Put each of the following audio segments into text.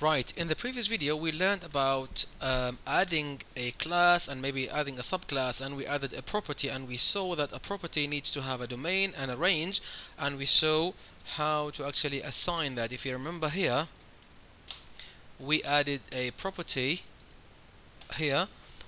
Right, in the previous video we learned about um, adding a class and maybe adding a subclass and we added a property and we saw that a property needs to have a domain and a range and we saw how to actually assign that. If you remember here, we added a property here,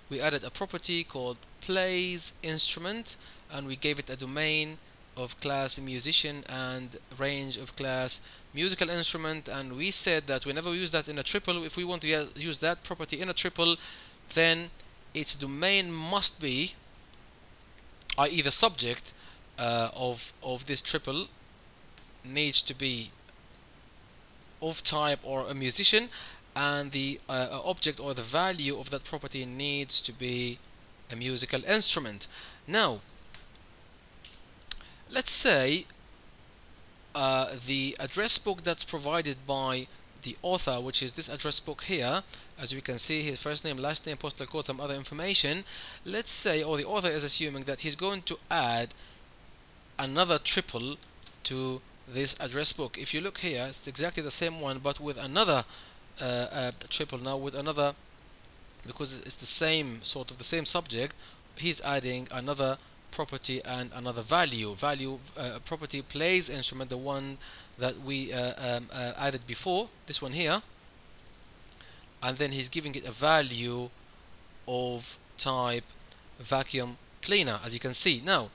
we added a property called plays instrument and we gave it a domain of class musician and range of class musical instrument and we said that whenever we use that in a triple if we want to use that property in a triple then its domain must be i.e. the subject uh, of of this triple needs to be of type or a musician and the uh, object or the value of that property needs to be a musical instrument now let's say uh, the address book that's provided by the author which is this address book here. As we can see his first name last name postal code some other information. Let's say or the author is assuming that he's going to add another triple to this address book. If you look here it's exactly the same one but with another uh, uh, triple. Now with another because it's the same sort of the same subject he's adding another property and another value. Value uh, property plays instrument the one that we uh, um, uh, added before this one here. And then he's giving it a value of type vacuum cleaner as you can see. Now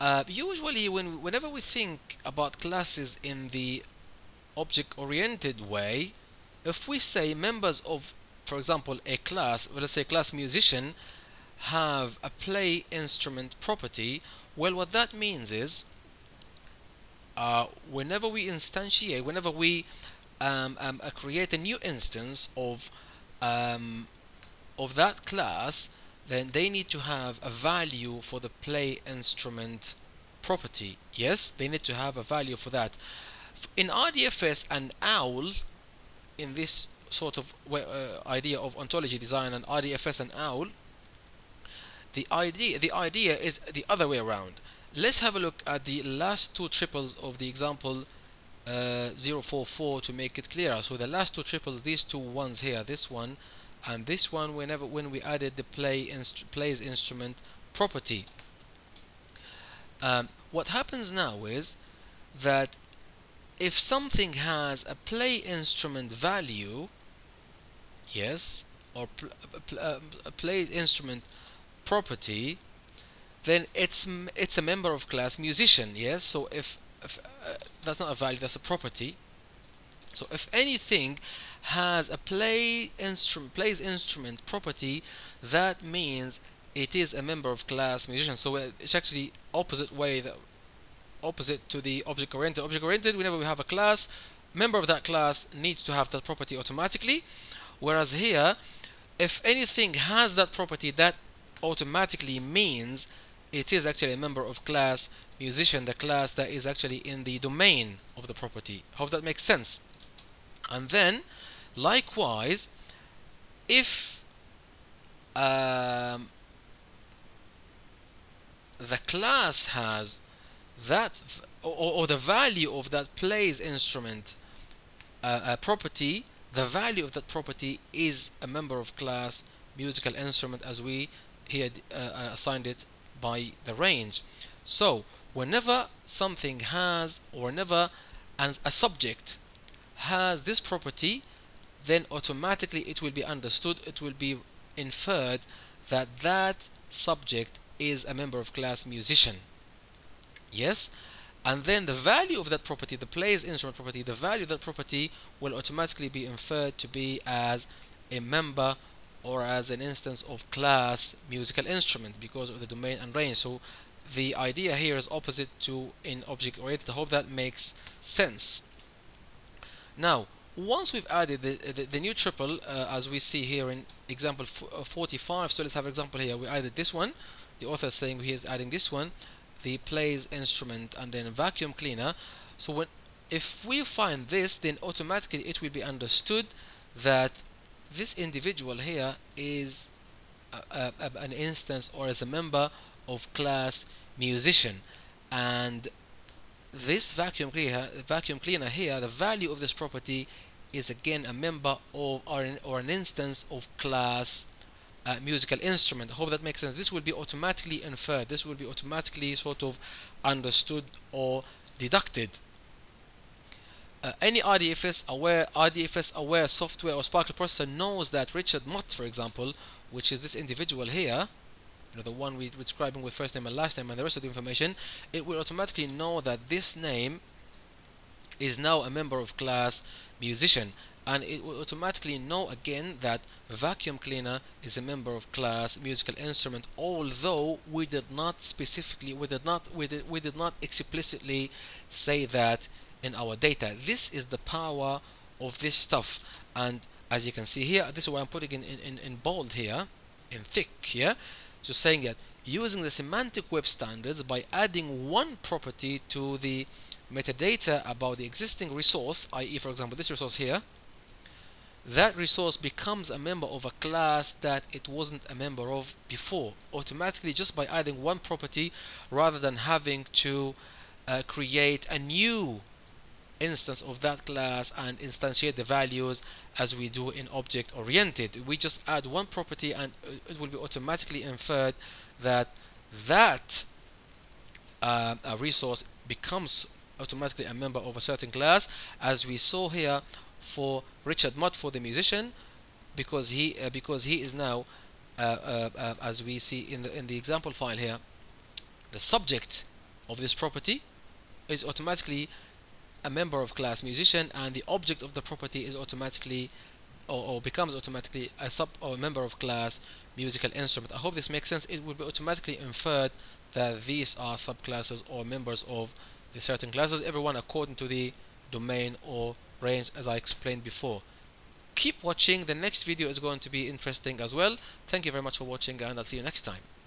uh, usually when whenever we think about classes in the object oriented way if we say members of for example a class let's say class musician have a play instrument property well what that means is uh, whenever we instantiate whenever we um, um, uh, create a new instance of um, of that class then they need to have a value for the play instrument property. Yes they need to have a value for that. In RDFS and OWL in this sort of uh, idea of ontology design and RDFS and OWL the idea, the idea is the other way around. Let's have a look at the last two triples of the example uh, 044 to make it clearer. So the last two triples, these two ones here, this one and this one, whenever when we added the play plays instrument property. Um, what happens now is that if something has a play instrument value, yes, or pl pl uh, play instrument property then it's it's a member of class musician yes? So if, if uh, that's not a value that's a property. So if anything has a play instrument plays instrument property that means it is a member of class musician. So it's actually opposite way that opposite to the object oriented. Object oriented whenever we have a class member of that class needs to have that property automatically. Whereas here if anything has that property that automatically means it is actually a member of class musician, the class that is actually in the domain of the property. Hope that makes sense. And then, likewise, if um, the class has that or, or, the value of that plays instrument uh, a property the value of that property is a member of class musical instrument as we he had uh, uh, assigned it by the range. So whenever something has or whenever an, a subject has this property then automatically it will be understood it will be inferred that that subject is a member of class musician. Yes? And then the value of that property the plays instrument property the value of that property will automatically be inferred to be as a member or as an instance of class musical instrument because of the domain and range. So the idea here is opposite to in object oriented. I hope that makes sense. Now once we've added the, the, the new triple uh, as we see here in example uh, 45 so let's have an example here. We added this one. The author is saying he is adding this one the plays instrument and then vacuum cleaner. So when if we find this then automatically it will be understood that this individual here is a, a, an instance or as a member of class musician and this vacuum cleaner vacuum cleaner here the value of this property is again a member of or an, or an instance of class uh, musical instrument. I hope that makes sense. This will be automatically inferred. This will be automatically sort of understood or deducted. Uh, any RDFS aware RDFS aware software or SPARQL processor knows that Richard Mutt, for example, which is this individual here, you know, the one we, we're describing with first name and last name and the rest of the information, it will automatically know that this name is now a member of class musician. And it will automatically know again that vacuum cleaner is a member of class musical instrument although we did not specifically we did not we did, we did not explicitly say that in our data this is the power of this stuff and as you can see here this is why I'm putting in, in, in bold here in thick here just saying that using the semantic web standards by adding one property to the metadata about the existing resource i.e. for example this resource here that resource becomes a member of a class that it wasn't a member of before automatically just by adding one property rather than having to uh, create a new instance of that class and instantiate the values as we do in object oriented we just add one property and it will be automatically inferred that that uh, a resource becomes automatically a member of a certain class as we saw here for Richard Mutt for the musician because he uh, because he is now uh, uh, uh, as we see in the in the example file here the subject of this property is automatically a member of class musician and the object of the property is automatically or, or, becomes automatically a sub or a member of class musical instrument. I hope this makes sense. It will be automatically inferred that these are subclasses or members of the certain classes, everyone according to the domain or range as I explained before. Keep watching, the next video is going to be interesting as well. Thank you very much for watching and I'll see you next time.